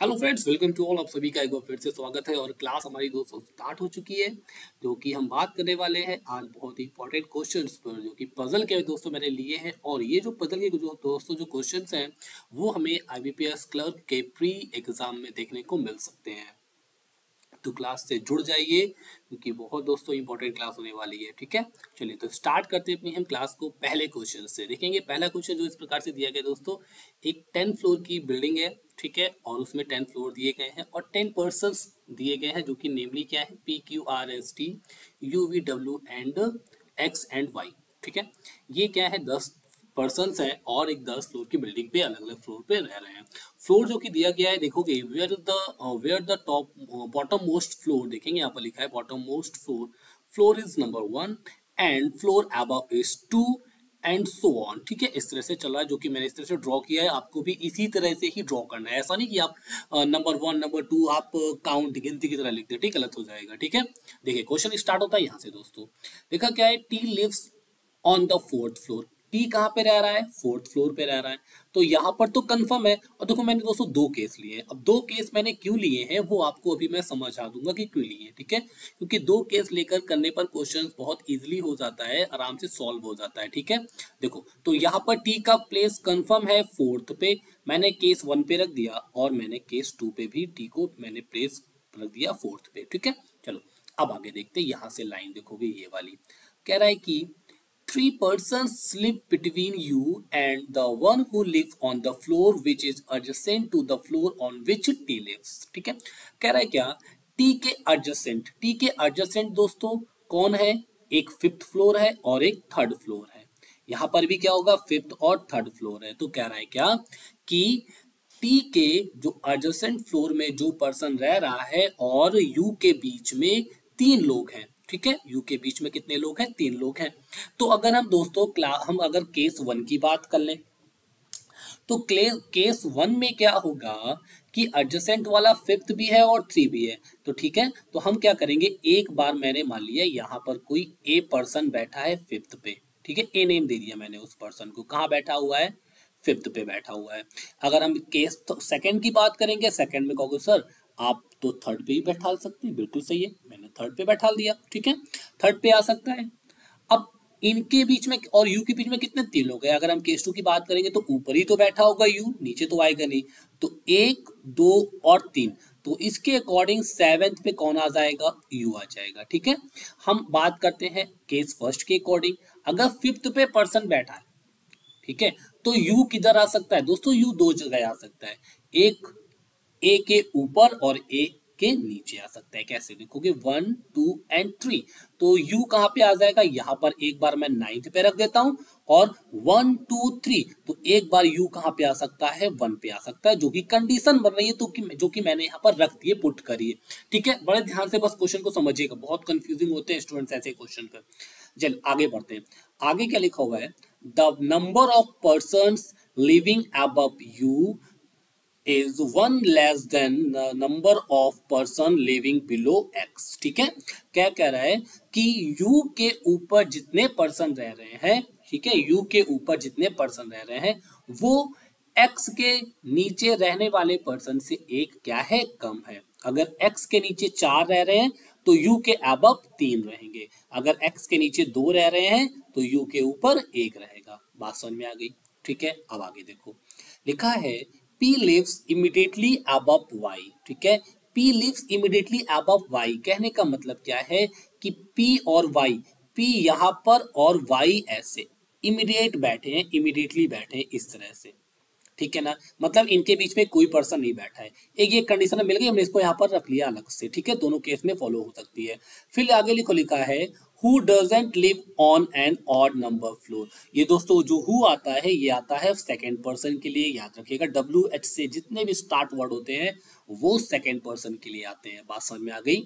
Hello friends welcome to all आप सभी का एक बार फिर से स्वागत है और क्लास हमारी दोस्तों स्टार्ट हो चुकी है, जो कि हम बात करने वाले हैं आज बहुत ही इंपॉर्टेंट क्वेश्चंस पर, जो कि पजल के दोस्तों मैंने लिए हैं और ये जो पजल के जो दोस्तों जो क्वेश्चंस हैं, वो हमें आईबीपीएस क्लर्क के प्री एग्ज़ाम में देखने को मिल सकते हैं। तो क्लास से जुड़ जाइए, क्योंकि बहुत दोस्तों इंपॉर्टेंट क्लास होने वाली है, ठीक है? चलिए तो स्टार्ट करते हैं अपनी हम क्लास को पहले क्वेश्चन से। देखेंगे, पहला क्वेश्चन जो इस प्रकार से दिया गया दोस्तों, एक टेन फ्लोर की बिल्डिंग है, ठीक है? और उसमें टेन फ्लोर दिए गए हैं और टेन पर्सन दिए गए हैं, जो कि नेमली क्या है? P Q R S T U V W and X and Y ठीक है? ये क्या है? दस पर्सन है और एक दस फ्लोर की बिल्डिंग पे अलग अलग फ्लोर पे रह रहे हैं। फ्लोर जो कि दिया गया है, देखोगे where the where the top bottom most floor देखेंगे, यहाँ पर लिखा है bottom most floor floor is number one and floor above is two and so on ठीक है, इस तरह से चल रहा है जो कि मैंने इस तरह से ड्रॉ किया है, आपको भी इसी तरह से ही ड्रॉ करना है। ऐसा नहीं कि आप नंबर वन नंबर टू आप काउंट गिनती की तरह लिखते ठीक गलत हो जाएगा, ठीक है? देखिए क्वेश्चन स्टार्ट होता है यहाँ से दोस्तों। देखा क्या है T lives on the fourth floor T कहाँ पे रह रहा है? फोर्थ फ्लोर पे रह रहा है। तो यहाँ पर तो कंफर्म है। और देखो मैंने दोस्तों दो केस लिए हैं। अब दो केस मैंने क्यों लिए हैं, वो आपको अभी मैं समझा दूँगा कि क्यों लिए हैं, ठीक है? क्योंकि दो केस लेकर करने पर क्वेश्चन बहुत इजिली हो जाता है, आराम से सॉल्व हो जाता है, ठीक है? देखो तो यहाँ पर टी का प्लेस कन्फर्म है फोर्थ पे। मैंने केस वन पे रख दिया और मैंने केस टू पे भी टी को मैंने प्लेस रख दिया फोर्थ पे, ठीक है? चलो, अब आगे देखते हैं। यहाँ से लाइन देखोगे ये वाली। कह रहा है कि three persons live between you and the one who lives on the floor which is adjacent to the floor on which T lives ठीक है कह रहा है क्या T के adjacent T के adjacent दोस्तों कौन है एक फिफ्थ फ्लोर है और एक थर्ड फ्लोर है यहाँ पर भी क्या होगा फिफ्थ और थर्ड फ्लोर है तो कह रहा है क्या कि टी के जो adjacent फ्लोर में जो पर्सन रह रहा है और यू के बीच में तीन लोग हैं ठीक है? यू के बीच में कितने लोग हैं? तीन लोग हैं। तो अगर हम दोस्तों हम अगर केस वन की बात कर लें तो केस वन में क्या होगा कि एडजसेंट वाला फिफ्थ भी है और थ्री भी है। तो ठीक है? तो हम क्या करेंगे? एक बार मैंने मान लिया यहाँ पर कोई ए पर्सन बैठा है फिफ्थ पे। ठीक है? ए नेम दे दिया मैंने उस पर्सन को। कहा बैठा हुआ है? फिफ्थ पे बैठा हुआ है। अगर हम केस तो सेकंड की बात करेंगे सेकंड में कहोगे, सर आप तो थर्ड पे ही बैठा सकते हैं, बिल्कुल सही है, मैंने थर्ड पे बैठा दिया, ठीक है? थर्ड पे आ सकता है। अब इनके बीच में और यू के बीच में कितने तीन लोग हैं? अगर हम केस टू की बात करेंगे तो ऊपर ही तो बैठा होगा यू नीचे तो आएगा नहीं। तो एक, दो और तीन। तो इसके अकॉर्डिंग सेवेंथ पे कौन आ जाएगा? यू आ जाएगा, ठीक है? हम बात करते हैं केस फ़र्स्ट के अकॉर्डिंग अगर फिफ्थ पे पर्सन बैठा है, ठीक है? तो यू किधर आ सकता है? दोस्तों यू दो जगह आ सकता है। एक ए के ऊपर और ए के नीचे आ सकता है। कैसे देखोगे? वन टू एंड थ्री तो यू कहाँ पे आ जाएगा? यहाँ पर एक बार मैं नाइन्थ पे रख देता हूँ और वन टू थ्री तो एक बार यू कहाँ पे आ सकता है? वन पे आ सकता है जो कि कंडीशन बन रही है तो कि, जो कि मैंने यहाँ पर रख दिए पुट करिए ठीक है? बड़े ध्यान से बस क्वेश्चन को समझिएगा। बहुत कंफ्यूजिंग होते हैं स्टूडेंट्स ऐसे क्वेश्चन पर चल आगे बढ़ते हैं। आगे क्या लिखा हुआ है? The number of person living above U one less than the number of person living below x, ठीक है? क्या कह रहा है कि u के ऊपर जितने पर्सन रह रहे हैं, ठीक है? U के ऊपर जितने पर्सन रह रहे हैं, वो x के नीचे रहने वाले पर्सन से एक क्या है? कम है। अगर x के नीचे चार रह रहे हैं तो u के अब तीन रहेंगे। अगर x के नीचे दो रह रहे हैं तो u के ऊपर एक रहेगा। बात समझ में आ गई? ठीक है? अब आगे देखो। लिखा है P lives immediately above Y, ठीक है? P lives immediately above Y. कहने का मतलब क्या है कि P और Y, P यहाँ पर और Y ऐसे। इमीडिएट बैठे हैं इमीडिएटली बैठे हैं इस तरह से। ठीक है ना? मतलब इनके बीच में कोई पर्सन नहीं बैठा है। एक ये कंडीशन मिल गई, हमने इसको यहाँ पर रख लिया अलग से। ठीक है? दोनों केस में फॉलो हो सकती है। फिर आगे लिखो, लिखा है who doesn't live on an odd number floor ये दोस्तों, जो हु आता है, ये आता है सेकेंड पर्सन के लिए याद रखिएगा। डब्ल्यू एच से जितने भी स्टार्ट वर्ड होते हैं, वो सेकेंड पर्सन के लिए आते हैं। बात समझ में आ गई?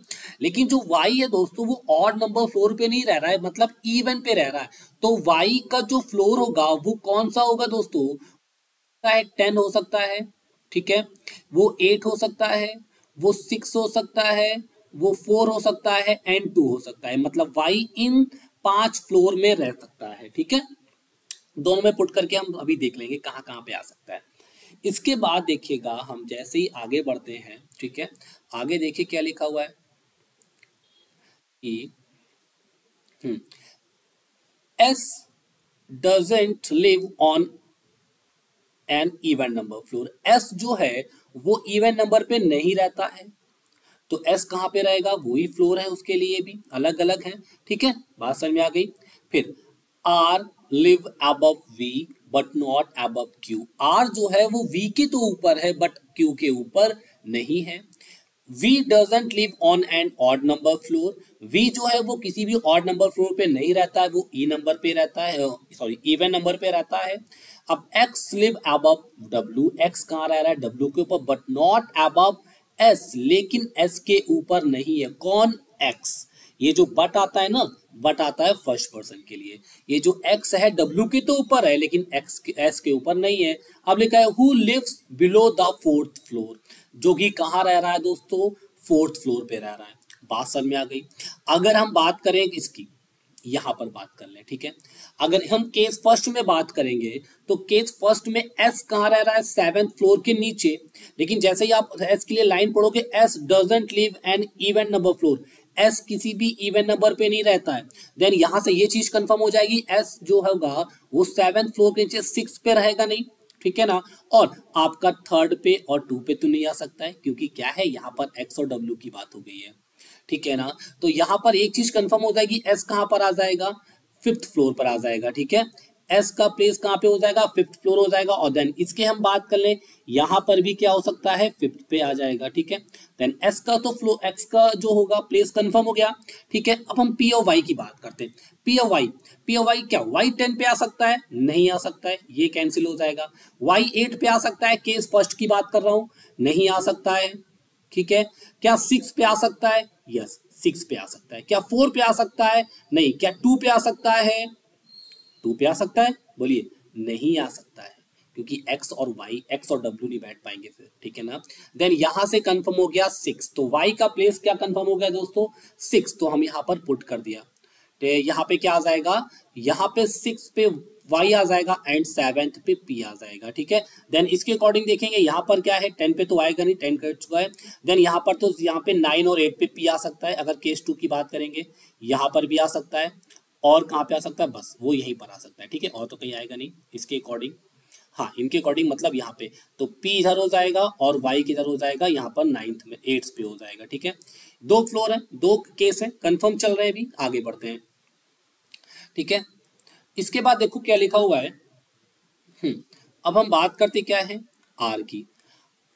लेकिन जो वाई है दोस्तों, वो ऑड नंबर फ्लोर पे नहीं रह रहा है मतलब इवन पे रह रहा है। तो वाई का जो फ्लोर होगा, वो कौन सा होगा दोस्तों? टेन हो सकता है, ठीक है? वो एट हो सकता है, वो सिक्स हो सकता है वो फोर हो सकता है एंड टू हो सकता है। मतलब वाई इन पाँच फ्लोर में रह सकता है, ठीक है? दोनों में पुट करके हम अभी देख लेंगे कहाँ कहाँ पे आ सकता है। इसके बाद देखिएगा, हम जैसे ही आगे बढ़ते हैं, ठीक है? आगे देखिए क्या लिखा हुआ है। कि S doesn't live on an even number floor S जो है, वो इवन नंबर पे नहीं रहता है। तो एस कहाँ पे रहेगा? वही फ्लोर है उसके लिए भी। अलग अलग है। ठीक है? बात समझ में आ गई? फिर R live above V but not above Q R जो है वो वी के तो ऊपर है बट क्यू के ऊपर नहीं है। V doesn't live on an odd number floor V जो है वो किसी भी ऑड नंबर फ्लोर पे नहीं रहता है। वो E नंबर पे रहता है सॉरी इवन नंबर पे रहता है। अब X live above W. X कहाँ रह रहा है? W के ऊपर बट नॉट अब S, लेकिन एस के ऊपर नहीं है। कौन? एक्स ये जो बट आता है ना बट आता है फ़र्स्ट पर्सन के लिए। ये जो एक्स है डब्ल्यू के तो ऊपर है, लेकिन एक्स एस के ऊपर नहीं है। अब लिखा है who lives below the fourth floor जो कि कहाँ रह रहा है दोस्तों? फोर्थ फ्लोर पे रह रहा है। बात समझ में आ गई। अगर हम बात करें इसकी यहाँ पर बात कर ले, ठीक है? अगर हम केस फ़र्स्ट में बात करेंगे तो केस फ़र्स्ट में एस कहाँ रह रहा है? सेवेंथ फ्लोर के नीचे। लेकिन जैसे ही आप एस के लिए लाइन पढ़ोगे S doesn't live an even number floor S किसी भी इवन नंबर पे नहीं रहता है। देन यहाँ से ये चीज़ कंफर्म हो जाएगी एस जो होगा, वो सेवन फ्लोर के नीचे सिक्स पे रहेगा नहीं, ठीक है ना? और आपका थर्ड पे और टू पे तो नहीं आ सकता है, क्योंकि क्या है, यहाँ पर एक्स और डब्ल्यू की बात हो गई है। ठीक है ना? तो यहाँ पर एक चीज़ कंफर्म हो जाएगी एस कहाँ पर आ जाएगा? फिफ्थ फ्लोर पर आ जाएगा, ठीक है? एस का प्लेस कहाँ पे हो जाएगा? फिफ्थ फ्लोर हो जाएगा और देन इसके हम बात कर लें, यहाँ पर भी क्या हो सकता है? फिफ्थ पे आ जाएगा, ठीक है? देन एस का तो फ्लो एक्स का जो होगा प्लेस कंफर्म हो गया, ठीक है? अब हम पी ओ वाई की बात करते हैं। P O Y P O Y क्या? वाई टेन पे आ सकता है? नहीं आ सकता है, ये कैंसिल हो जाएगा। वाई एट पे आ सकता है? केस फ़र्स्ट की बात कर रहा हूँ, नहीं आ सकता है। ठीक है? क्या सिक्स पे आ सकता है? यस सिक्स पे आ सकता है। क्या फोर पे आ सकता है? नहीं। क्या टू पे आ सकता है? टू पे आ सकता है? बोलिए, नहीं आ सकता है, क्योंकि x और y, x और w नहीं बैठ पाएँगे फिर, ठीक है ना? देन यहाँ से कंफर्म हो गया सिक्स तो y का प्लेस क्या कंफर्म हो गया दोस्तों? सिक्स तो हम यहाँ पर पुट कर दिया। तो यहाँ पे क्या आ जाएगा? यहाँ पे सिक्स पे y आ जाएगा एंड सेवेंथ पे p आ जाएगा, ठीक है? देन इसके अकॉर्डिंग देखेंगे, यहाँ पर क्या है? टेन पे तो आएगा नहीं टेन कर चुका है। देन यहाँ पर तो यहाँ पे नाइन और एट पे p आ सकता है, अगर केस टू की बात करेंगे, यहाँ पर भी आ सकता है। और कहाँ पे आ सकता है? बस, वो यहीं पर आ सकता है, ठीक है? और तो कहीं आएगा नहीं, इसके अकॉर्डिंग हाँ इनके अकॉर्डिंग मतलब यहाँ पे। तो P इधर हो जाएगा और Y किधर हो जाएगा? यहाँ पर नाइन्थ में एट्थ पे हो जाएगा, ठीक है? दो फ्लोर है, दो केस है कंफर्म चल रहे हैं अभी, आगे बढ़ते हैं, ठीक है? इसके बाद देखो क्या लिखा हुआ है। हम्म अब हम बात करते क्या है? आर की।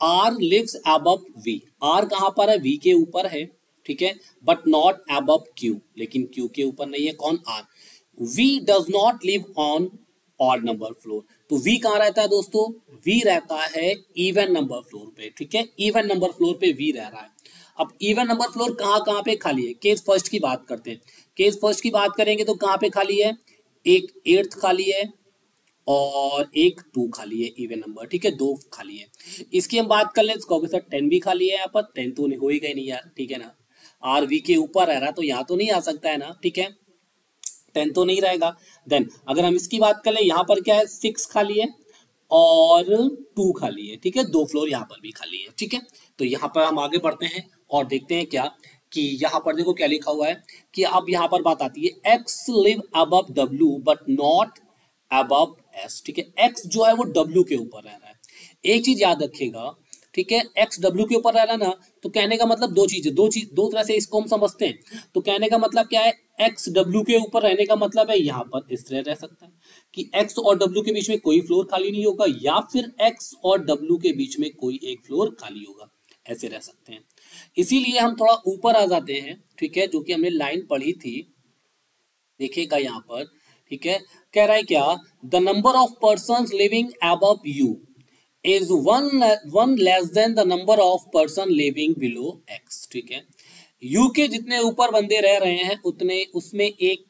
R lives above V R कहाँ पर है? वी के ऊपर है, ठीक है? बट नॉट अब क्यू लेकिन क्यू के ऊपर नहीं है, कौन R V does not live on odd number floor तो वी कहाँ रहता है दोस्तों? वी रहता है इवन नंबर फ्लोर पे, ठीक है? इवन नंबर फ्लोर पे वी रह रहा है। अब इवन नंबर फ्लोर कहाँ कहाँ पे खाली है? केस फ़र्स्ट की बात करते हैं। केस फ़र्स्ट की बात करेंगे तो कहाँ पे खाली है? एक एट्थ खाली है और एक टू खाली है इवन नंबर ठीक है? दो खाली है। इसकी हम बात कर ले सर टेन भी खाली है यहाँ पर। टेन तो हो ही गई नहीं यार, ठीक है ना? आर वी के ऊपर रह रहा तो यहाँ तो नहीं आ सकता है ना, ठीक है? टेन तो नहीं रहेगा। देन अगर हम इसकी बात करें यहाँ पर क्या है? सिक्स खाली है और टू खाली है, ठीक है? दो फ्लोर यहाँ पर भी खाली है, ठीक है? तो यहाँ पर हम आगे बढ़ते हैं और देखते हैं क्या कि यहाँ पर देखो क्या लिखा हुआ है कि अब यहाँ पर बात आती है X live above W but not above S ठीक है? एक्स जो है वो डब्ल्यू के ऊपर रह रहा है। एक चीज़ याद रखिएगा, ठीक है? एक्स डब्ल्यू के ऊपर रह रहा ना तो कहने का मतलब दो चीज़ें, दो चीज़, दो तरह से इसको हम समझते हैं। तो कहने का मतलब क्या है? एक्स डब्ल्यू के ऊपर रहने का मतलब है यहाँ पर इस तरह रह सकता है कि एक्स और डब्ल्यू के बीच में कोई फ्लोर खाली नहीं होगा, या फिर एक्स और डब्ल्यू के बीच में कोई एक फ्लोर खाली होगा। ऐसे रह सकते हैं। इसीलिए हम थोड़ा ऊपर आ जाते हैं, ठीक है, जो कि हमने लाइन पढ़ी थी। देखेगा यहाँ पर, ठीक है, कह रहा है क्या? The number of person living above U is one one less than the number of person living below x, ठीक है। यू के जितने ऊपर बंदे रह रहे हैं, उतने उसमें एक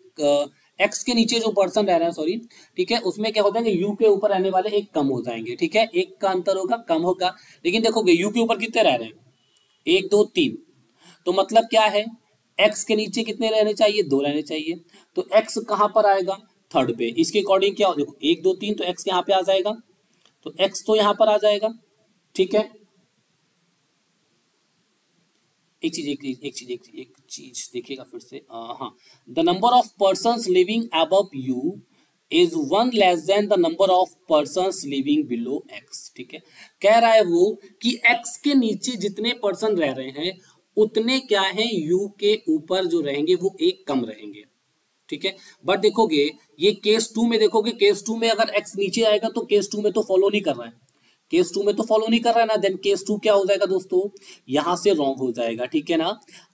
एक्स के नीचे जो पर्सन रह रहे हैं सॉरी ठीक है, उसमें क्या होता है यू के ऊपर रहने वाले एक कम हो जाएँगे, ठीक है, एक का अंतर होगा, कम होगा। लेकिन देखोगे यू के ऊपर कितने रह रहे हैं? एक दो तीन। तो मतलब क्या है? एक्स के नीचे कितने रहने चाहिए? दो रहने चाहिए। तो एक्स कहाँ पर आएगा? थर्ड पे। इसके अकॉर्डिंग क्या देखो एक दो तीन तो एक्स यहाँ पे आ जाएगा। तो एक्स तो यहाँ पर आ जाएगा। ठीक है? एक चीज़ एक चीज़ एक चीज़ एक, चीज़ देखिएगा फिर से। हाँ। The number of person living above U is one less than the number of person living below X ठीक है? कह रहा है वो कि एक्स के नीचे जितने पर्सन रह रहे हैं, उतने क्या है? यू के ऊपर जो रहेंगे, वो एक कम रहेंगे, ठीक है? बट देखोगे, ये केस टू में देखोगे केस टू में अगर एक्स नीचे आएगा तो केस टू में तो फॉलो नहीं कर रहा है। केस टू में तो फॉलो नहीं कर रहा है ना? देन केस टू क्या हो जाएगा दोस्तों? यहाँ से रॉन्ग हो जाएगा, ठीक है ना?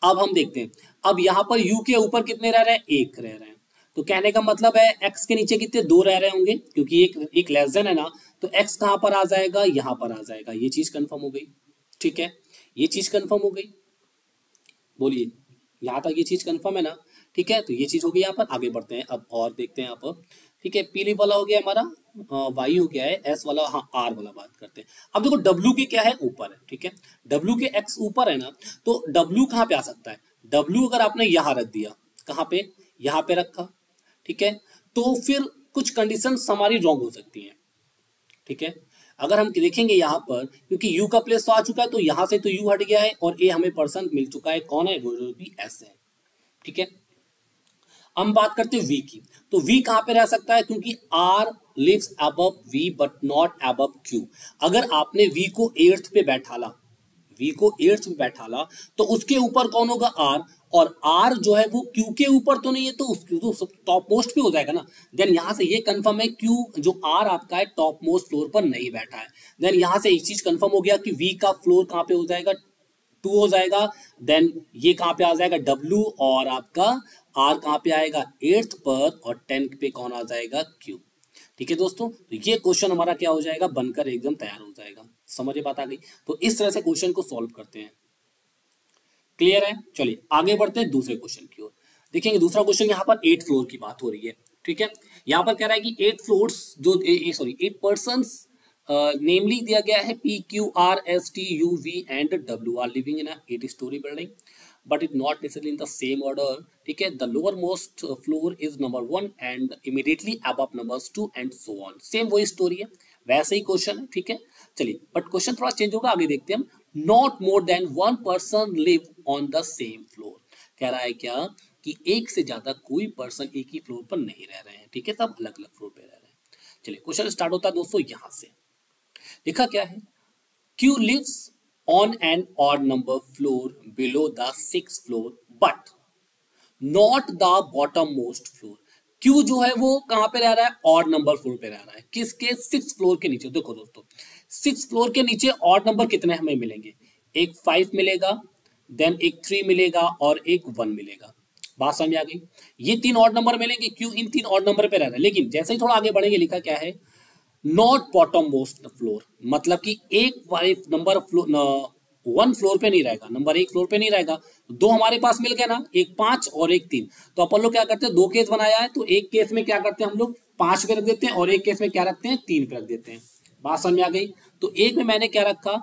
अब हम देखते हैं। अब यहाँ पर यू के ऊपर कितने रह रहे हैं? एक रह रहे हैं। तो कहने का मतलब है एक्स के नीचे कितने दो रह रहे होंगे, क्योंकि एक एक लेस देन है ना तो एक्स कहाँ पर आ जाएगा? यहाँ पर आ जाएगा। ये चीज़ कंफर्म हो गई। ठीक है? ये चीज़ कंफर्म हो गई। बोलिए, यहाँ तक ये चीज़ कंफर्म है ना? ठीक है? तो ये चीज़ हो गई यहाँ पर। आगे बढ़ते हैं। अब और देखते हैं आप ठीक है? पीली वाला हो गया हमारा। वाई हो गया है। एस वाला हाँ आर वाला बात करते हैं। अब देखो डब्ल्यू के क्या है? ऊपर है। ठीक है? डब्ल्यू के एक्स ऊपर है ना तो डब्ल्यू कहाँ पे आ सकता है? डब्ल्यू अगर आपने यहाँ रख दिया, कहाँ पे? यहाँ पे रखा। ठीक है? तो फिर कुछ कंडीशन हमारी रॉन्ग हो सकती हैं। ठीक है? अगर हम देखेंगे यहाँ पर, क्योंकि यू का प्लेस तो आ चुका है तो यहाँ से तो यू हट गया है और ए हमें पर्सन मिल चुका है। कौन है? वो भी एस है। ठीक है? हम बात करते हैं वी की। तो वी कहाँ पे रह सकता है? क्योंकि R lives above V but not above Q अगर आपने वी को एर्थ पे बैठाला वी को एर्थ पे बैठाला तो उसके ऊपर कौन होगा? आर और आर जो है वो क्यू के ऊपर तो नहीं है तो तो टॉप मोस्ट पे हो जाएगा ना। देन यहाँ से ये कंफर्म है क्यू जो आर आपका है टॉप मोस्ट फ्लोर पर नहीं बैठा है। देन यहाँ से एक चीज़ कंफर्म हो गया कि वी का फ्लोर कहाँ पे हो जाएगा? टू हो जाएगा। देन ये कहाँ पे आ जाएगा? डब्ल्यू और आपका आर कहाँ पे आएगा? एट्थ पर और टेंथ पे कौन आ जाएगा? क्यू ठीक है दोस्तों? तो ये क्वेश्चन हमारा क्या हो जाएगा? बनकर एकदम तैयार हो जाएगा। समझ बात आ गई? तो इस तरह से क्वेश्चन को सॉल्व करते हैं। क्लियर है? चलिए, आगे बढ़ते हैं दूसरे क्वेश्चन की ओर। देखेंगे, दूसरा क्वेश्चन यहाँ पर एट फ्लोर की बात हो रही है, ठीक है? यहाँ पर कह रहा है कि एट फ्लोर्स जो सॉरी एट पर्सन नेमली दिया गया है P Q R S T U V and W are living in eight storey building but it not necessarily in the same order, ठीक है? The lowermost floor is number one and immediately above numbers two and so on. Same वही story है, वैसे ही question है, ठीक है? चलिए but question थोड़ा चेंज होगा, आगे देखते हैं हम। Not more than one person live on the same floor कह रहा है क्या कि एक से ज़्यादा कोई पर्सन एक ही फ्लोर पर नहीं रह रहे हैं, ठीक है? सब अलग अलग फ्लोर पे रह रहे हैं। चलिए क्वेश्चन स्टार्ट होता है दोस्तों यहाँ से। लिखा क्या है? Q lives an odd number floor below the sixth floor, but not the bottom most floor. Q जो है वो कहाँ पे रह रहा है? ऑड नंबर फ्लोर पे रह रहा है। किसके? सिक्स फ्लोर के नीचे। देखो दोस्तों सिक्स फ्लोर के नीचे ऑड नंबर कितने हमें मिलेंगे? एक फाइव मिलेगा देन एक थ्री मिलेगा और एक वन मिलेगा। बात समझ आ गई? ये तीन ऑड नंबर मिलेंगे। क्यों? इन तीन ऑड नंबर पे रह रहा है। लेकिन जैसे ही थोड़ा आगे बढ़ेंगे, लिखा क्या है? नॉट बॉटम मोस्ट फ्लोर मतलब कि एक नंबर वन फ्लोर पे नहीं रहेगा, नंबर एक फ्लोर पे नहीं रहेगा दो हमारे पास मिल गया ना, एक पाँच और एक तीन। तो अपन लोग क्या करते हैं, दो केस बनाया है तो एक केस में क्या करते हैं हम लोग, पाँच पे रख देते हैं और एक केस में क्या रखते हैं, तीन पे रख देते हैं। बात समझ आ गई? तो एक में मैंने क्या रखा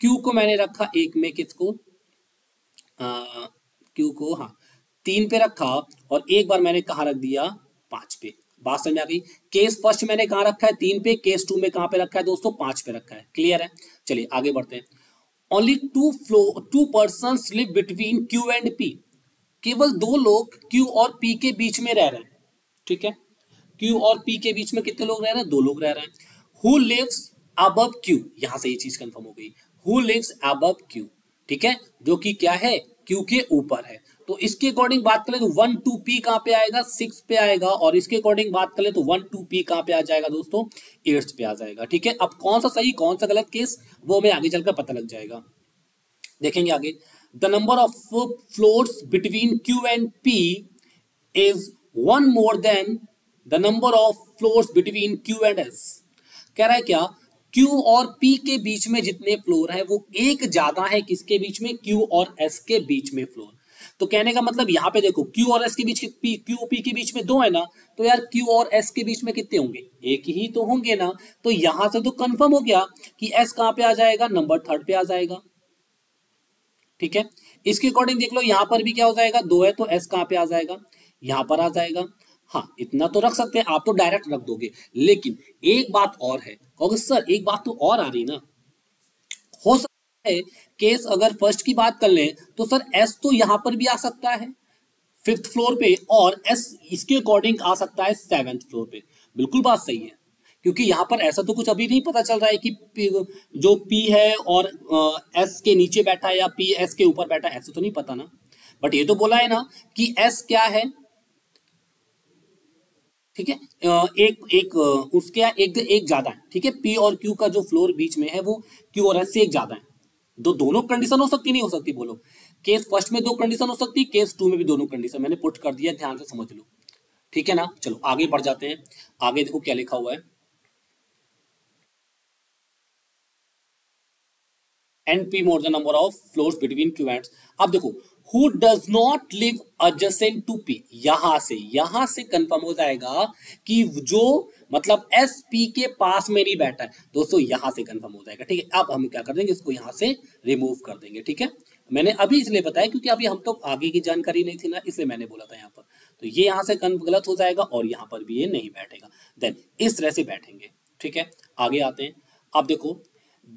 क्यू को मैंने रखा एक में किसको? क्यू को हाँ तीन पे रखा और एक बार मैंने कहा रख दिया, पाँच पे। बात समझ आ गई? केस फ़र्स्ट मैंने कहा रखा है, तीन पे, केस टू में कहा पे रखा है दोस्तों, पाँच पे रखा है। क्लियर है? चलिए आगे बढ़ते हैं। Only two floor two person live between Q and P केवल दो लोग क्यू और पी के बीच में रह रहे हैं। ठीक है? क्यू और पी के बीच में कितने लोग रह रहे हैं? दो लोग रह रहे हैं। हु लिव्स अब क्यू यहाँ से ये चीज़ कंफर्म हो गई। हु लिव्स अब क्यू ठीक है? जो कि क्या है? क्यू के ऊपर है। तो इसके अकॉर्डिंग बात करें तो वन टू पी कहाँ पे आएगा? सिक्स पे आएगा। और इसके अकॉर्डिंग बात करें तो वन टू पी कहाँ पे आ जाएगा दोस्तों? एट्थ पे आ जाएगा। ठीक है? अब कौन सा सही, कौन सा गलत केस वो हमें आगे चलकर पता लग जाएगा। देखेंगे आगे। The number of floors between Q and P is one more than the number of floors between Q and S कह रहा है क्या? Q और P के बीच में जितने फ्लोर है, वो एक ज़्यादा है किसके बीच में? Q और S के बीच में फ्लोर तो कहने का मतलब यहाँ पे देखो क्यू और एस के बीच क्यू पी के बीच में दो है ना तो यार क्यू और एस के बीच में कितने होंगे? एक ही तो होंगे ना। तो यहाँ से तो कंफर्म हो गया कि एस कहाँ पे आ जाएगा? नंबर थर्ड पे आ जाएगा। ठीक है? इसके अकॉर्डिंग देख लो, यहाँ पर भी क्या हो जाएगा? दो है तो एस कहाँ पे आ जाएगा? यहाँ पर आ जाएगा। हाँ इतना तो रख सकते हैं, आप तो डायरेक्ट रख दोगे। लेकिन एक बात और है। और सर, एक बात तो और आ रही ना। हो केस अगर फ़र्स्ट की बात कर लें तो सर एस तो यहाँ पर भी आ सकता है फिफ्थ फ्लोर पे, और एस इसके अकॉर्डिंग आ सकता है सेवेंथ फ्लोर पे। बिल्कुल बात सही है, क्योंकि यहाँ पर ऐसा तो कुछ अभी नहीं पता चल रहा है कि जो पी है और एस के नीचे बैठा है या पी एस के ऊपर बैठा है, ऐसा तो नहीं पता ना। बट ये तो बोला है ना कि एस क्या है? ठीक है एक एक, उसके एक एक ज़्यादा है, ठीक है? पी और क्यू का जो फ्लोर बीच में है, वो क्यू और एस से एक ज़्यादा है। दो, दोनों कंडीशन हो सकती, नहीं हो सकती, बोलो। केस फ़र्स्ट में दो कंडीशन हो सकती केस टू में भी दोनों कंडीशन मैंने पुट कर दिया, ध्यान से समझ लो। ठीक है ना? चलो, आगे बढ़ जाते हैं। आगे देखो क्या लिखा हुआ है। An P more the number of floors between Q and अब देखो who does not live adjacent to P यहाँ से यहाँ से कंफर्म हो जाएगा कि जो मतलब एस पी के पास में नहीं बैठा है दोस्तों, यहाँ से कंफर्म हो जाएगा, ठीक है? अब हम क्या कर देंगे, इसको यहाँ से रिमूव कर देंगे, ठीक है? मैंने अभी इसलिए बताया क्योंकि अभी हम तो आगे की जानकारी नहीं थी ना, इसलिए मैंने बोला था यहाँ पर। तो ये यहाँ से गलत हो जाएगा और यहाँ पर भी ये नहीं बैठेगा। देन इस तरह से बैठेंगे, ठीक है? आगे आते हैं। अब देखो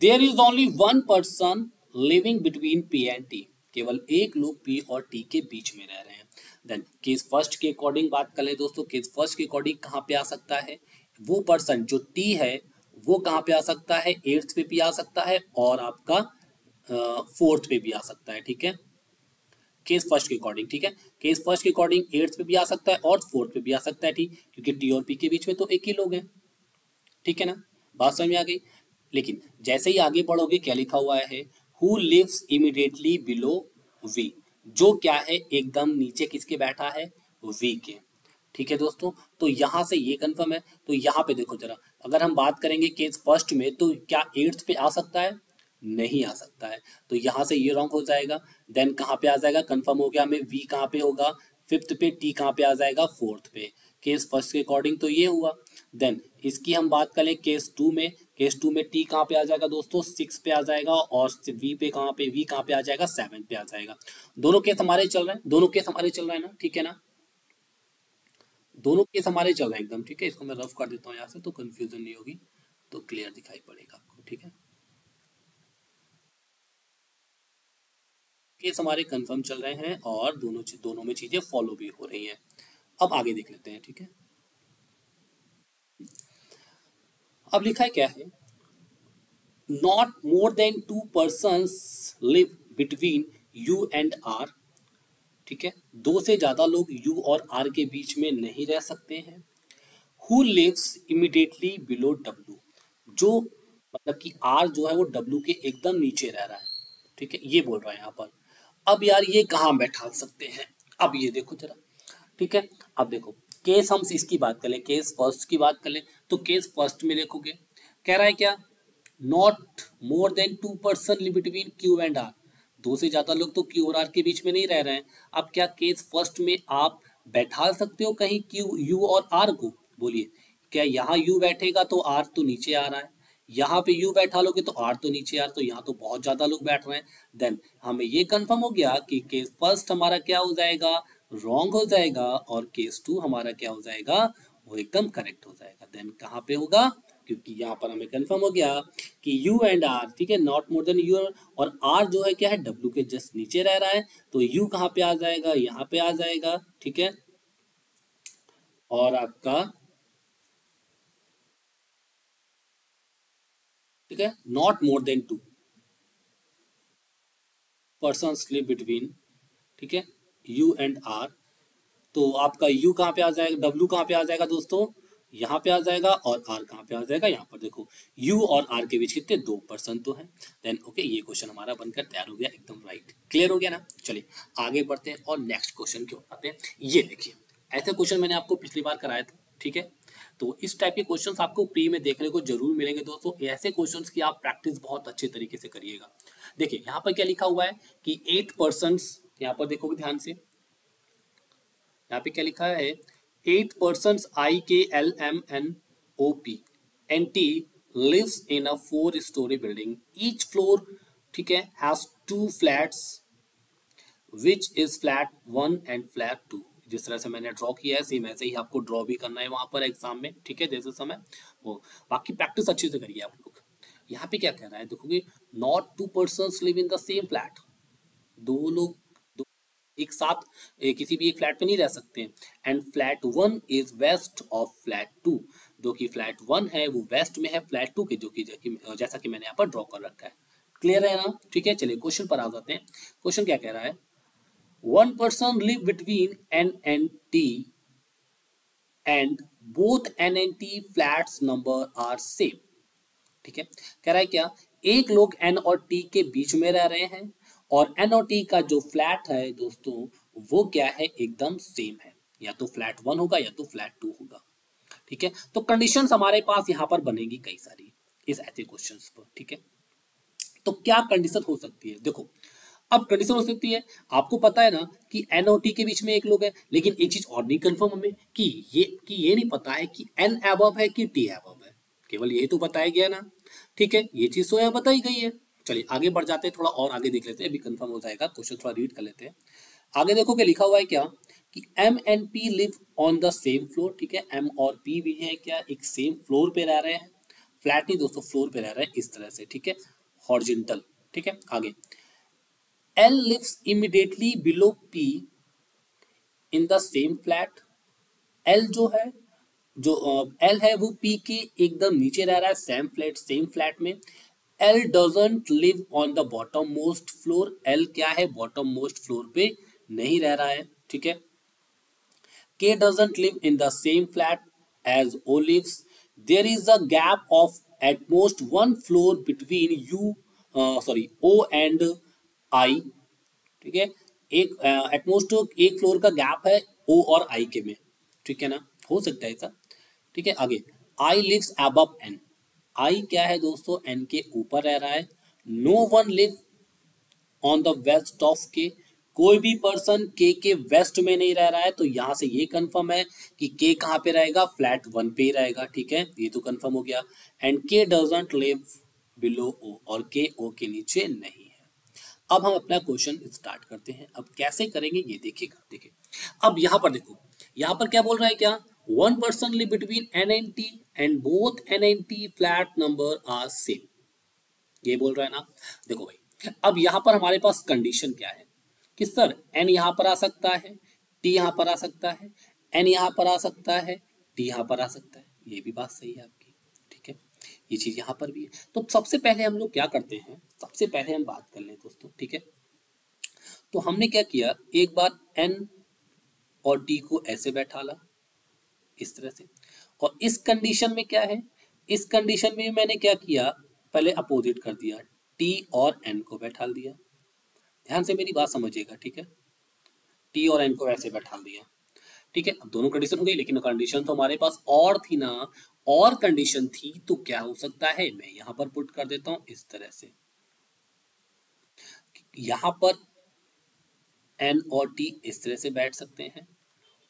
there is only one person living between P and T केवल एक लोग पी और टी के बीच में रह रहे हैं। देन केस फ़र्स्ट के अकॉर्डिंग बात कर ले दोस्तों केस फ़र्स्ट के अकॉर्डिंग कहाँ पे आ सकता है? वो पर्सन जो टी है, वो कहाँ पे आ सकता है? एट्थ पे भी आ सकता है और आपका फोर्थ पे भी आ सकता है, ठीक है? केस फ़र्स्ट के अकॉर्डिंग ठीक है? केस फ़र्स्ट के अकॉर्डिंग एट्थ पे भी आ सकता है और फोर्थ पे भी आ सकता है, ठीक? क्योंकि टी और पी के बीच में तो एक ही लोग हैं, ठीक है ना? बात समझ में आ गई? लेकिन जैसे ही आगे बढ़ोगे, क्या लिखा हुआ है? Who lives immediately below V जो क्या है, एकदम नीचे किसके बैठा है? वी के। ठीक है दोस्तों? तो यहाँ से ये कंफर्म है तो यहाँ पे देखो जरा। अगर हम बात करेंगे केस फ़र्स्ट में तो क्या एट्थ पे आ सकता है? नहीं आ सकता है। तो यहाँ से ये रॉन्ग हो जाएगा। देन कहाँ पे आ जाएगा? कंफर्म हो गया हमें वी कहाँ पे होगा? फिफ्थ पे टी कहाँ पे आ जाएगा? फोर्थ पे। केस फ़र्स्ट के अकॉर्डिंग तो ये हुआ। देन इसकी हम बात करें केस टू में। केस टू में टी कहाँ पे आ जाएगा दोस्तों? सिक्स पे आ जाएगा और वी पे कहाँ पे? वी कहाँ पे आ जाएगा? सेवन पे आ जाएगा। दोनों केस हमारे चल रहे हैं। दोनों केस हमारे चल रहे हैं ना? ठीक है ना? दोनों केस हमारे चल रहे हैं एकदम, ठीक है? इसको मैं रफ कर देता हूँ यहाँ से तो कंफ्यूजन नहीं होगी तो क्लियर दिखाई पड़ेगा आपको, ठीक है? केस हमारे कंफर्म चल रहे हैं और दोनों दोनों में चीज़ें फॉलो भी हो रही हैं। अब आगे देख लेते हैं, ठीक है? अब लिखा है क्या है? Not more than two person live between U and R ठीक है? दो से ज़्यादा लोग यू और आर के बीच में नहीं रह सकते हैं। Who lives immediately below W जो मतलब कि आर जो है वो डब्ल्यू के एकदम नीचे रह रहा है। ठीक है? ये बोल रहा है यहाँ पर। अब यार ये कहाँ बैठा सकते हैं? अब ये देखो जरा। ठीक है? अब देखो। केस हम इसकी बात करें केस फ़र्स्ट की बात करें तो केस फ़र्स्ट में देखोगे। कह रहा है क्या? Not more than two person between Q and R दो से ज़्यादा लोग तो क्यू और आर के बीच में नहीं रह रहे हैं। अब क्या केस फ़र्स्ट में आप बैठा सकते हो कहीं क्यू यू और आर को? बोलिए। क्या यहाँ यू बैठेगा तो आर तो नीचे आ रहा है। यहाँ पे यू बैठा लोगे तो आर तो नीचे आर तो यहाँ तो बहुत ज़्यादा लोग बैठ रहे हैं। देन हमें ये कंफर्म हो गया कि केस फ़र्स्ट हमारा क्या हो जाएगा? रॉन्ग हो जाएगा और केस टू हमारा क्या हो जाएगा? वो एकदम करेक्ट हो जाएगा। देन कहाँ पे होगा? क्योंकि यहाँ पर हमें कंफर्म हो गया कि यू एंड आर ठीक है नॉट मोर देन यू और आर जो है क्या है डब्ल्यू के जस्ट नीचे रह रहा है तो यू कहाँ पे आ जाएगा? यहाँ पे आ जाएगा, ठीक है? और आपका, ठीक है not more than two person slip between ठीक है यू एंड आर तो आपका यू कहाँ पे आ जाएगा? डब्ल्यू कहाँ पे आ जाएगा दोस्तों? यहाँ पे आ जाएगा और आर कहाँ पे आ जाएगा? यहाँ पर देखो यू और आर के बीच कितने? दो पर्सन तो है। देन ओके ये क्वेश्चन हमारा बनकर तैयार हो गया, एकदम राइट क्लियर हो गया ना? चलिए, आगे बढ़ते हैं और नेक्स्ट क्वेश्चन क्यों आते हैं। ये देखिए, ऐसे क्वेश्चन मैंने आपको पिछली बार कराया था, ठीक है? तो इस टाइप के क्वेश्चंस आपको प्री में देखने को ज़रूर मिलेंगे दोस्तों। ऐसे क्वेश्चंस की आप प्रैक्टिस बहुत अच्छे तरीके से करिएगा। देखिए, यहाँ पर क्या लिखा हुआ है कि एट पर्सन यहाँ पर देखोगे ध्यान से, यहाँ पे क्या लिखा है? Person I K L M N O P N T lives in a four storey building each floor ठीक है has two flats which is flat one and flat two जिस तरह से मैंने ड्रॉ किया है सेम ऐसे ही आपको ड्रॉ भी करना है वहाँ पर एग्ज़ाम में, ठीक है, जैसे समय, वो, बाकी प्रैक्टिस अच्छे से करिए आप लोग। यहाँ पे क्या कह रहा है, देखोगे not two person live in the same flat दो लोग एक साथ एक, किसी भी एक फ्लैट पे नहीं रह सकते and flat one is west of flat two जो कि फ्लैट वन है वो वेस्ट में है फ्लैट टू के जो कि जैसा कि मैंने यहाँ पर ड्रॉ कर रखा है। क्लियर है ना? ठीक है चलिए क्वेश्चन पर आ जाते हैं। क्वेश्चन क्या कह रहा है? One person live between N and T and both N and T flat number are same ठीक है? कह रहा है क्या? एक लोग एन और टी के बीच में रह रहे हैं और एन और टी का जो फ्लैट है दोस्तों, वो क्या है? एकदम सेम है। या तो फ्लैट वन होगा, या तो फ्लैट टू होगा। ठीक है? तो कंडीशंस हमारे पास यहाँ पर बनेगी कई सारी इस ऐसे क्वेश्चंस पर। ठीक है? तो क्या कंडीशन हो सकती है? देखो, अब कंडीशन हो सकती है। आपको पता है ना कि एन टी के बीच में एक लोग है, लेकिन एक चीज़ और नहीं कंफर्म हमें कि ये कि ये नहीं पता है कि एन एबव है कि टी एबव है। केवल यही तो बताया गया ना। ठीक है? ये चीज़ तो यह बताई गई है। चलिए, आगे बढ़ जाते हैं, थोड़ा और आगे देख लेते हैं, अभी कंफर्म हो जाएगा क्वेश्चन थोड़ा रीड कर लेते हैं। आगे देखो क्या लिखा हुआ है क्या? कि M and P live on the same floor ठीक है? एम और पी भी है क्या? एक सेम फ्लोर पे रह रहे हैं। फ्लैट नहीं, दोस्तों फ्लोर पे रह रहे हैं, इस तरह से, ठीक है? हॉर्जेंटल ठीक है? आगे। L lives immediately below P in the same flat L जो है, जो एल है वो पी के एकदम नीचे रह रहा है सेम फ्लैट सेम फ्लैट में। L doesn't live on the bottom most floor L क्या है? बॉटम मोस्ट फ्लोर पे नहीं रह रहा है ठीक है? K doesn't live in the same flat as O lives there is a gap of at most one floor between U sorry O and I ठीक है? एक एटमोस्ट uh, एक फ्लोर का गैप है ओ और आई के में ठीक है ना? हो सकता है ऐसा ठीक है? आगे आई लिव्स अब एन आई क्या है दोस्तों? एन के ऊपर रह रहा है। No one live on the west of K कोई भी पर्सन के के वेस्ट में नहीं रह रहा है तो यहाँ से ये कंफर्म है कि के कहाँ पे रहेगा? फ्लैट वन पे ही रहेगा, ठीक है? ये तो कंफर्म हो गया। एंड के डजेंट लिव बिलो ओ और के ओ के नीचे नहीं है। अब हम अपना क्वेश्चन स्टार्ट करते हैं। अब कैसे करेंगे, ये देखिएगा, देखिए। अब यहाँ पर देखो, यहाँ पर क्या बोल रहा है क्या? One person live between n and t and both n and t flat number are same. ये बोल रहा है ना? देखो भाई, अब यहाँ पर हमारे पास कंडीशन क्या है? कि सर n यहाँ पर आ सकता है, t यहाँ पर आ सकता है, n यहाँ पर आ सकता है, t यहाँ पर आ सकता है। ये भी बात सही है आपकी, ठीक है? ये चीज़ यहाँ पर भी है। तो सबसे पहले हम लोग क्या करते हैं? सबसे पहले हम बात कर लें दोस्तों, ठीक है? तो हमने क्या किया? एक बार n और t को ऐसे बैठा ला इस तरह से। और इस कंडीशन में क्या है? इस कंडीशन में मैंने क्या किया? पहले अपोजिट कर दिया। टी और एन को बैठा दिया। ध्यान से मेरी बात समझिएगा, ठीक है? टी और एन को ऐसे बैठा दिया। ठीक है, अब दोनों कंडीशन हो गई, लेकिन कंडीशन तो हमारे पास और थी ना। और कंडीशन थी तो क्या हो सकता है? मैं यहाँ पर पुट कर देता हूँ इस तरह से। यहाँ पर एन और टी इस तरह से बैठ सकते हैं।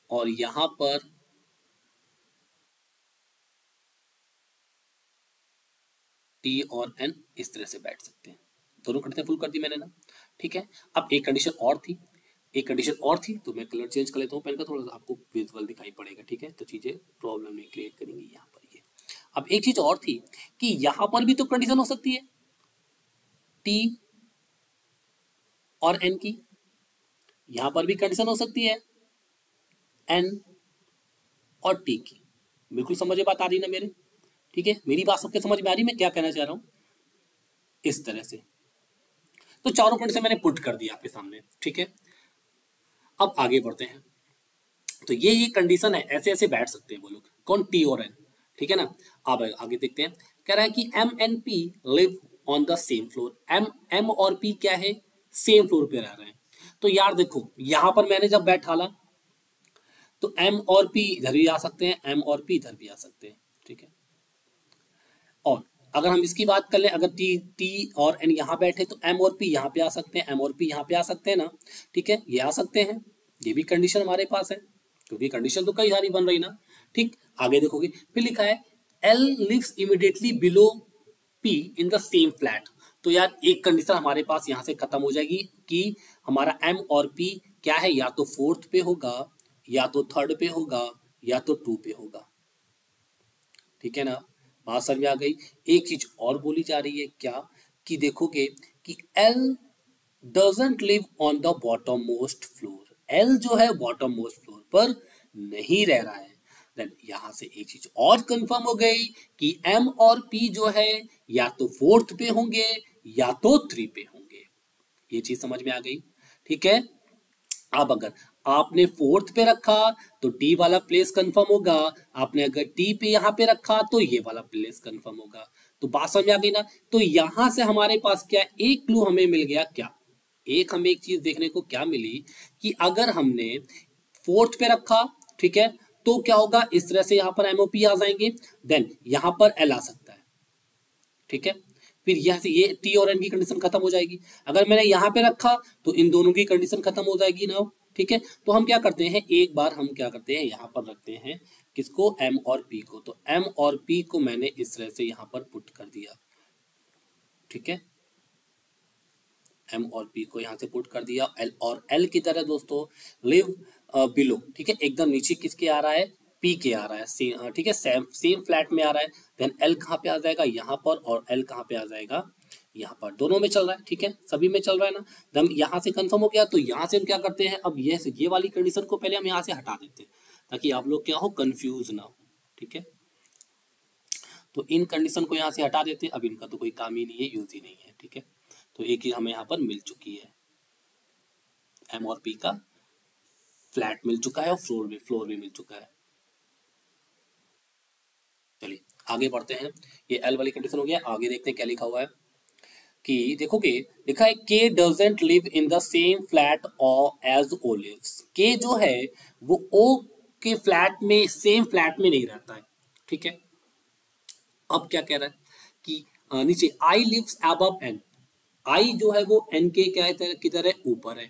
और यहाँ पर टी और एन इस तरह से बैठ सकते हैं। दोनों कंडीशन फुल कर दी मैंने ना। ठीक है? अब एक कंडीशन और थी। एक कंडीशन और थी तो मैं कलर चेंज कर लेता हूँ पेन का। थोड़ा सा आपको विजुअल दिखाई पड़ेगा, ठीक है? तो चीज़ें प्रॉब्लम नहीं क्रिएट करेंगी यहाँ पर ये। अब एक चीज़ और थी कि यहाँ पर भी तो कंडीशन हो सकती है। टी और एन की। यहाँ पर भी कंडीशन हो सकती है। एन और टी की। बिल्कुल समझे बात आ रही ना मेरे? ठीक है? मेरी बात सबके समझ में आ रही मैं क्या कहना चाह रहा हूँ? इस तरह से। तो चारों पॉइंट से मैंने पुट कर दिया आपके सामने, ठीक है? अब आगे बढ़ते हैं। तो ये ये कंडीशन है, ऐसे ऐसे बैठ सकते हैं वो लोग। कौन? टी और एन ठीक है ना? अब आगे देखते हैं। कह रहा है कि M N P live on the same floor M M और पी क्या है? सेम फ्लोर पे रह रहे हैं। तो यार देखो, यहाँ पर मैंने जब बैठाला तो एम और पी इधर भी आ सकते हैं एम और पी इधर भी आ सकते हैं। अगर हम इसकी बात कर ले, अगर टी टी और एन यहाँ बैठे तो एम और पी यहाँ पे आ सकते हैं एम और पी यहाँ पे आ सकते हैं ना? ठीक है? ये आ सकते हैं। ये भी कंडीशन हमारे पास है, क्योंकि कंडीशन तो कई सारी बन रही ना। ठीक? आगे देखोगे, फिर लिखा है L lives immediately below P in the same flat तो यार, एक कंडीशन हमारे पास यहाँ से खत्म हो जाएगी कि हमारा एम और पी क्या है? या तो फोर्थ पे होगा, या तो थर्ड पे होगा, या तो टू पे होगा। ठीक है ना? बात समझ में आ गई। एक चीज़ और बोली जा रही है क्या? कि देखोगे कि L doesn't live on the bottom most floor L जो है बॉटम मोस्ट फ्लोर पर नहीं रह रहा है। देन यहाँ से एक चीज़ और कंफर्म हो गई कि एम और पी जो है या तो फोर्थ पे होंगे या तो थ्री पे होंगे। ये चीज़ समझ में आ गई। ठीक है? अब अगर आपने फोर्थ पे रखा तो टी वाला प्लेस कंफर्म होगा। आपने अगर टी पे यहाँ पे रखा तो ये वाला प्लेस कंफर्म होगा। तो बात समझ आ गई ना? तो यहाँ से हमारे पास क्या, एक क्लू हमें मिल गया क्या? एक हमें एक चीज़ देखने को क्या मिली कि अगर हमने फोर्थ पे रखा, ठीक है तो क्या होगा? इस तरह से यहाँ पर एमओपी आ जाएँगे। देन यहाँ पर एल आ सकता है। ठीक है? फिर यहाँ से ये टी और एन की कंडीशन खत्म हो जाएगी। अगर मैंने यहाँ पे रखा तो इन दोनों की कंडीशन खत्म हो जाएगी ना। ठीक है? तो हम क्या करते हैं? एक बार हम क्या करते हैं? यहाँ पर रखते हैं किसको? एम और पी को। तो एम और पी को मैंने इस तरह से यहाँ पर पुट कर दिया। ठीक है? एम और पी को यहाँ से पुट कर दिया। एल और एल की तरह दोस्तों लिव बिलो ठीक है? एकदम नीचे किसके आ रहा है? पी के आ रहा है। सेम ठीक है? सेम सेम फ्लैट में आ रहा है। देन एल कहाँ पे आ जाएगा? यहाँ पर और एल कहाँ पे आ जाएगा? यहाँ पर दोनों में चल रहा है, ठीक है? सभी में चल रहा है ना? हम यहाँ से कंफर्म हो गया तो यहाँ से हम क्या करते हैं? अब ये ये वाली कंडीशन को पहले हम यहाँ से हटा देते हैं, ताकि आप लोग क्या हो कंफ्यूज ना हो, ठीक है? तो इन कंडीशन को यहाँ से हटा देते हैं। अब इनका तो कोई काम ही नहीं है यूज़ ही नहीं है, ठीक है? तो एक ही हमें यहाँ पर मिल चुकी है। एम और पी का फ्लैट मिल चुका है और फ्लोर भी फ्लोर भी मिल चुका है। चलिए, आगे बढ़ते हैं। ये एल वाली कंडीशन हो गया, आगे देखते हैं क्या लिखा हुआ है। कि देखोगे, लिखा है, K doesn't live in the same flat और एज ओ लिव्स के जो है, वो ओ के फ्लैट में सेम फ्लैट में नहीं रहता है। ठीक है? अब क्या कह रहा है? कि नीचे I lives above N I जो है, वो एन के क्या है की तरह ऊपर है।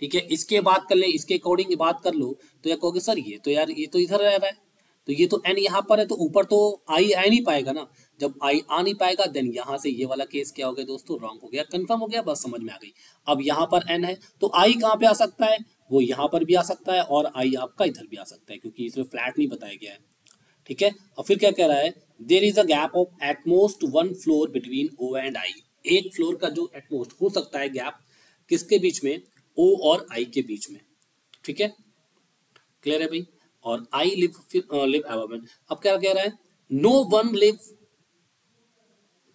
ठीक है? इसके बात कर ले, इसके अकॉर्डिंग बात कर लो तो या कहोगे, सर, ये तो यार, ये तो इधर रह रहा है। तो ये तो एन यहाँ पर है तो ऊपर तो आई आ नहीं पाएगा ना। जब आई आ नहीं पाएगा देन यहाँ से ये वाला केस क्या हो गया दोस्तों? रॉन्ग हो गया कंफर्म हो गया, बस समझ में आ गई। अब यहाँ पर एन है तो आई कहाँ पे आ सकता है? वो यहाँ पर भी आ सकता है और आई आपका इधर भी आ सकता है, क्योंकि इसमें फ्लैट नहीं बताया गया है। ठीक है? और फिर क्या कह रहा है? There is a gap of at most one floor between O and I एक फ्लोर का जो एटमोस्ट हो सकता है गैप किसके बीच में? ओ और आई के बीच में। ठीक है? क्लियर है भाई? और आई लिव लिव अब क्या कह रहा है? No one live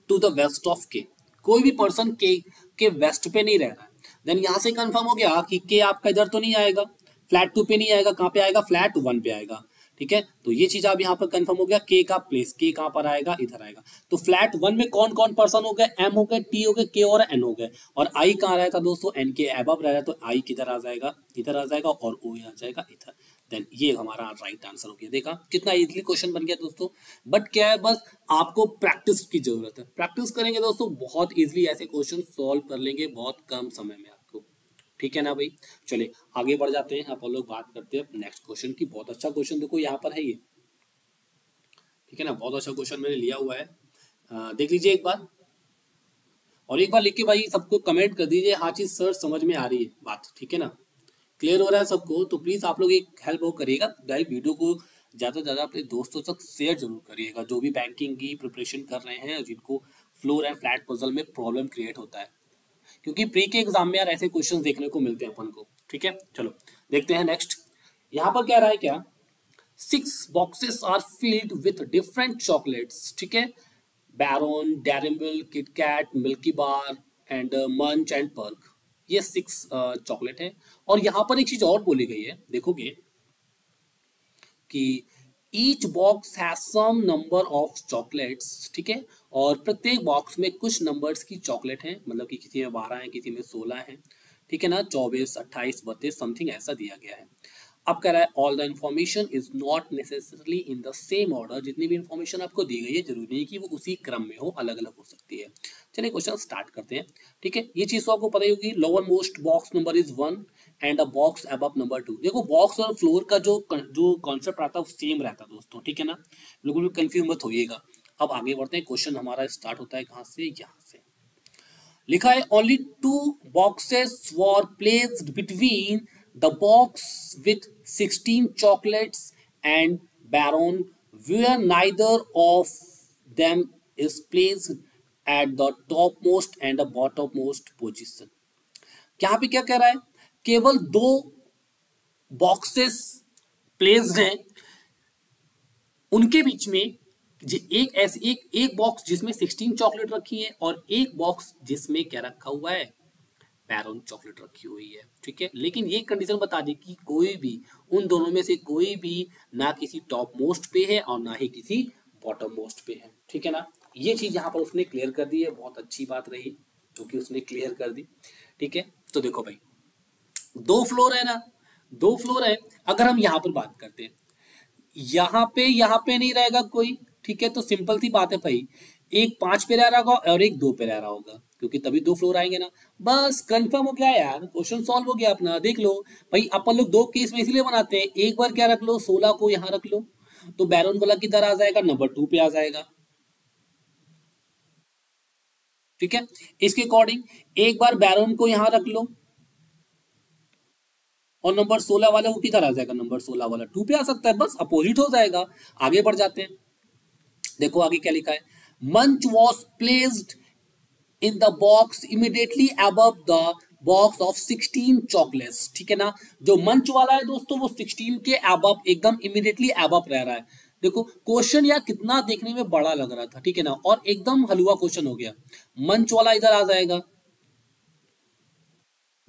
to the west of K कोई भी पर्सन के के वेस्ट पे नहीं रह रहा है देन यहाँ से कंफर्म हो गया कि के आपका इधर तो नहीं आएगा। फ्लैट टू पे नहीं आएगा। कहाँ पे आएगा? फ्लैट वन पे आएगा। ठीक है? तो ये चीज़ आप यहाँ पर कंफर्म हो गया। के का प्लेस के कहाँ पर आएगा? इधर आएगा। तो फ्लैट वन में कौन कौन पर्सन हो गए? एम हो गए टी हो गए के और एन हो गए। और आई कहाँ रहेगा दोस्तों? एन के एबव रह रहा है तो आई किधर आ जाएगा? इधर आ जाएगा और ओ आ जाएगा, इधर। देन ये हमारा राइट आंसर हो गया। देखा, कितना इजीली क्वेश्चन बन गया दोस्तों। बट क्या है, बस आपको प्रैक्टिस की ज़रूरत है। प्रैक्टिस करेंगे दोस्तों, बहुत इजीली ऐसे क्वेश्चन सॉल्व कर लेंगे बहुत कम समय में आपको। ठीक है ना भाई? चलिए, आगे बढ़ जाते हैं। आप लोग बात करते हैं नेक्स्ट क्वेश्चन की। बहुत अच्छा क्वेश्चन देखो, यहाँ पर है ये। ठीक है ना? बहुत अच्छा क्वेश्चन मैंने लिया हुआ है। देख लीजिए एक बार। और एक बार लिख के भाई सबको कमेंट कर दीजिए। हाँ चीज़ सर समझ में आ रही है बात। ठीक है ना? क्लियर हो रहा है सबको तो प्लीज़ आप लोग एक हेल्प वो करिएगा। भाई वीडियो को ज़्यादा से ज़्यादा अपने दोस्तों तक शेयर ज़रूर करिएगा। जो भी बैंकिंग की प्रिपरेशन कर रहे हैं, जिनको फ्लोर एंड फ्लैट पजल में प्रॉब्लम क्रिएट होता है। क्योंकि प्री के एग्ज़ाम में यार ऐसे क्वेश्चन देखने को मिलते हैं अपन को। ठीक है? चलो, देखते हैं नेक्स्ट यहाँ पर क्या रहा है क्या? Six boxes are filled with different chocolates ठीक है? Baron Dairy Milk KitKat Milky Bar and Munch and Perk ये सिक्स चॉकलेट है। और यहाँ पर एक चीज़ और बोली गई है, देखोगे, कि each box has some number of chocolates ठीक है? और प्रत्येक बॉक्स में कुछ नंबर्स की चॉकलेट है मतलब कि किसी में बारह है किसी में सोलह है, ठीक है ना? चौबीस, अट्ठाईस, बत्तीस समथिंग ऐसा दिया गया है। अब कह रहा है all the information is not necessarily in the same order जितनी भी इन्फॉर्मेशन आपको दी गई है, ज़रूरी नहीं कि वो उसी क्रम में हो अलग अलग हो सकती है। चलिए क्वेश्चन स्टार्ट करते हैं। ठीक है? ये चीज़ तो आपको पता ही होगी lower most box number is one and a box above number two देखो बॉक्स और फ्लोर का जो जो कॉन्सेप्ट आता है, वो सेम रहता है दोस्तों, ठीक है ना? बिल्कुल भी कंफ्यूज मत होइएगा। अब आगे बढ़ते हैं। क्वेश्चन हमारा स्टार्ट होता है कहाँ से? यहाँ से। लिखा है only two boxes for placed between the box with sixteen chocolates and Baron where neither of them is place at the top most and the bottom most position क्या पे क्या कह रहा है? केवल दो बॉक्सेस प्लेस्ड हैं। उनके बीच में एक ऐसे, एक एक बॉक्स जिसमें 16 चॉकलेट रखी है और एक बॉक्स जिसमें क्या रखा हुआ है? पैरोन चॉकलेट रखी हुई है, ठीक है? लेकिन ये कंडीशन बता दी कि कोई भी, उन दोनों में से कोई भी ना किसी टॉप मोस्ट पे है और ना ही किसी बॉटम मोस्ट पे है, ठीक है ना? ये चीज़ यहाँ पर उसने क्लियर कर दी है, बहुत अच्छी बात रही क्योंकि उसने क्लियर कर दी, ठीक है? तो देखो भाई, दो फ्लोर है ना, दो फ्लोर है, अगर हम यहाँ पर बात करते हैं, यहाँ पे, यहाँ पे नहीं रहेगा कोई, ठीक है? तो सिंपल सी बात है भाई, एक पाँच पे रह रहा होगा और एक दो पे रह रहा होगा क्योंकि तभी दो फ्लोर आएँगे ना। बस कंफर्म हो गया यार क्वेश्चन सॉल्व हो गया अपना, देख लो। भाई, अपन लोग दो केस में इसलिए बनाते हैं, एक बार क्या रख लो, सोलह को यहाँ रख लो तो बैरोन वाला किधर आ जाएगा नंबर टू पे आ जाएगा। ठीक है? इसके अकॉर्डिंग एक बार बैरोन को यहाँ रख लो, और नंबर सोलह वाला वो किधर आ जाएगा नंबर सोलह वाला टू पे आ सकता है, बस अपोजिट हो जाएगा, आगे बढ़ जाते हैं। देखो आगे क्या लिखा है, Munch was placed in the box immediately above the box of 16 chocolates ठीक है ना? जो मंच वाला है दोस्तों, वो 16 के अब एकदम इमिडिएटली अब रह रहा है। देखो क्वेश्चन यार कितना देखने में बड़ा लग रहा था, ठीक है ना? और एकदम हलवा क्वेश्चन हो गया। मंच वाला इधर आ जाएगा।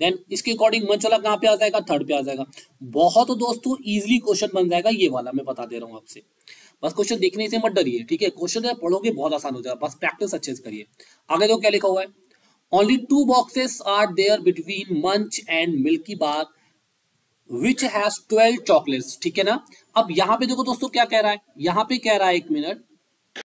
देन इसके अकॉर्डिंग मंच वाला कहाँ पे आ जाएगा? थर्ड पे आ जाएगा। बहुत दोस्तों इजिली क्वेश्चन बन जाएगा, ये वाला मैं बता दे रहा हूँ आपसे। बस क्वेश्चन देखने से मत डरिए, ठीक है? क्वेश्चन जब पढ़ोगे बहुत आसान हो जाएगा, बस प्रैक्टिस अच्छे से करिए। आगे तो क्या लिखा हुआ है? Only two boxes are there between Munch and Milky Bar which has twelve chocolates ठीक है ना? अब यहाँ पे देखो दोस्तों क्या कह रहा है? यहाँ पे कह रहा है एक मिनट